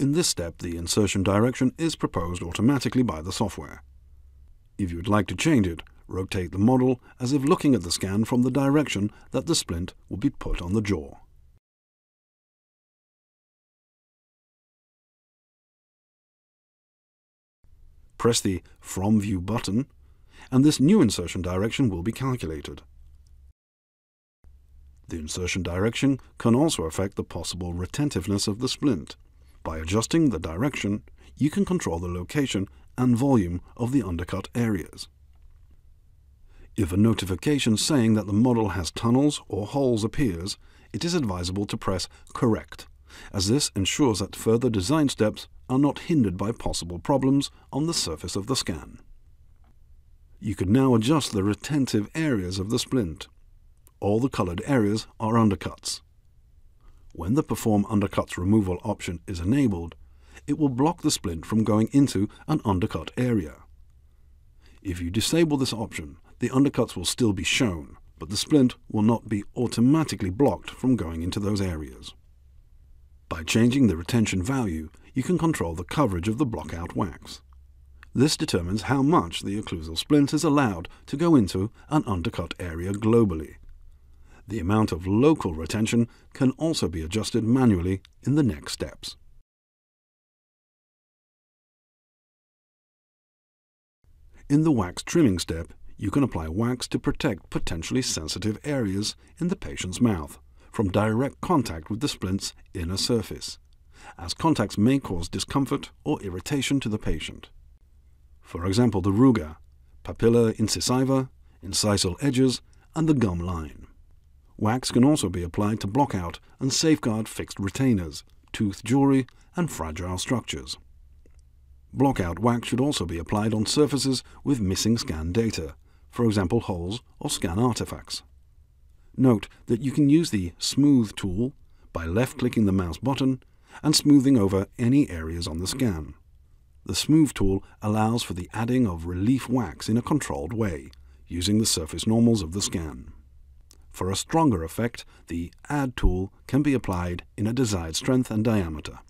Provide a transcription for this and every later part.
In this step, the insertion direction is proposed automatically by the software. If you would like to change it, rotate the model as if looking at the scan from the direction that the splint will be put on the jaw. Press the From View button, and this new insertion direction will be calculated. The insertion direction can also affect the possible retentiveness of the splint. By adjusting the direction, you can control the location and volume of the undercut areas. If a notification saying that the model has tunnels or holes appears, it is advisable to press Correct, as this ensures that further design steps are not hindered by possible problems on the surface of the scan. You can now adjust the retentive areas of the splint. All the colored areas are undercuts. When the Perform Undercuts Removal option is enabled, it will block the splint from going into an undercut area. If you disable this option, the undercuts will still be shown, but the splint will not be automatically blocked from going into those areas. By changing the retention value, you can control the coverage of the blockout wax. This determines how much the occlusal splint is allowed to go into an undercut area globally. The amount of local retention can also be adjusted manually in the next steps. In the wax trimming step, you can apply wax to protect potentially sensitive areas in the patient's mouth from direct contact with the splint's inner surface as contacts may cause discomfort or irritation to the patient. For example, the ruga, papilla incisiva, incisal edges, and the gum line. Wax can also be applied to block out and safeguard fixed retainers, tooth jewelry, and fragile structures. Blockout wax should also be applied on surfaces with missing scan data, for example holes or scan artifacts. Note that you can use the Smooth tool by left-clicking the mouse button and smoothing over any areas on the scan. The Smooth tool allows for the adding of relief wax in a controlled way, using the surface normals of the scan. For a stronger effect, the Add tool can be applied in a desired strength and diameter.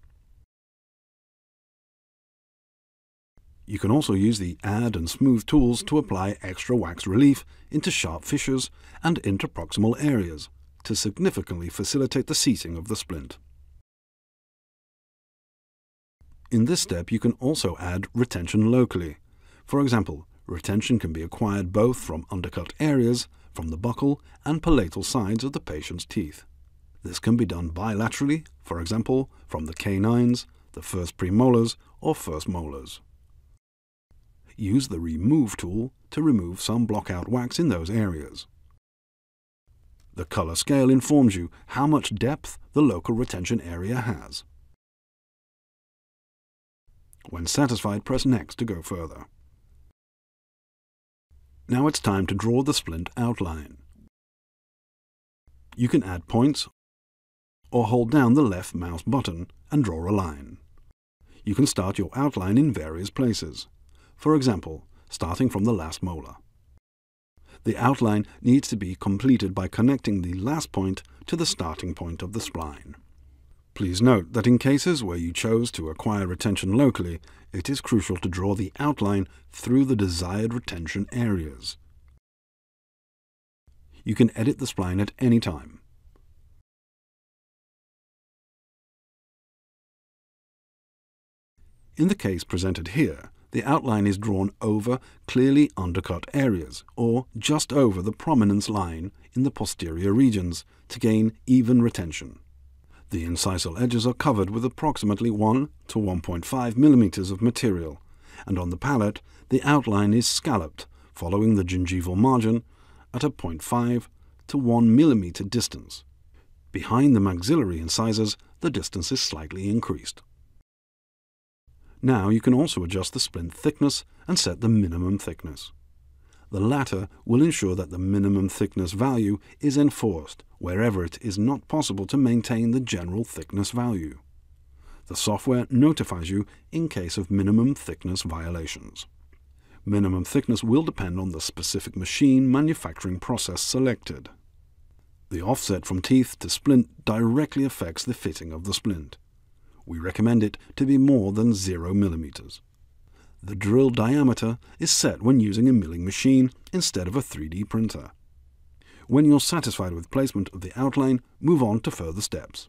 You can also use the Add and Smooth tools to apply extra wax relief into sharp fissures and interproximal areas to significantly facilitate the seating of the splint. In this step, you can also add retention locally. For example, retention can be acquired both from undercut areas, from the buccal and palatal sides of the patient's teeth. This can be done bilaterally, for example, from the canines, the first premolars, or first molars. Use the Remove tool to remove some blockout wax in those areas. The color scale informs you how much depth the local retention area has. When satisfied, press Next to go further. Now it's time to draw the splint outline. You can add points or hold down the left mouse button and draw a line. You can start your outline in various places. For example, starting from the last molar. The outline needs to be completed by connecting the last point to the starting point of the spline. Please note that in cases where you chose to acquire retention locally, it is crucial to draw the outline through the desired retention areas. You can edit the spline at any time. In the case presented here, the outline is drawn over clearly undercut areas, or just over the prominence line in the posterior regions, to gain even retention. The incisal edges are covered with approximately 1 to 1.5 millimeters of material, and on the palate the outline is scalloped following the gingival margin at a 0.5 to 1 millimeter distance. Behind the maxillary incisors, the distance is slightly increased. Now you can also adjust the splint thickness and set the minimum thickness. The latter will ensure that the minimum thickness value is enforced wherever it is not possible to maintain the general thickness value. The software notifies you in case of minimum thickness violations. Minimum thickness will depend on the specific machine manufacturing process selected. The offset from teeth to splint directly affects the fitting of the splint. We recommend it to be more than 0 mm. The drill diameter is set when using a milling machine instead of a 3D printer. When you're satisfied with placement of the outline, move on to further steps.